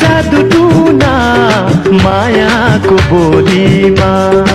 जादू टूना माया को बोली माँ।